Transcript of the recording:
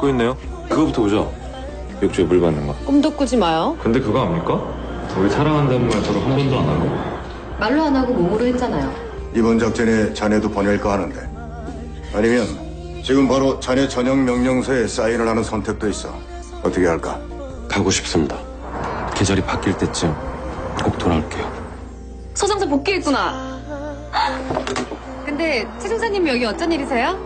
듣고 있네요. 그거부터 보죠. 욕조에 물 받는 거. 꿈도 꾸지 마요. 근데 그거 압니까? 우리 사랑한다는 말 서로 한 번도 안 하고. 말로 안 하고 몸으로 했잖아요. 이번 작전에 자네도 보낼까 하는데 아니면 지금 바로 자네 전역 명령서에 사인을 하는 선택도 있어 어떻게 할까? 가고 싶습니다. 계절이 바뀔 때쯤 꼭 돌아올게요. 서장사 복귀했구나. 근데 최 중사님 여기 어쩐 일이세요?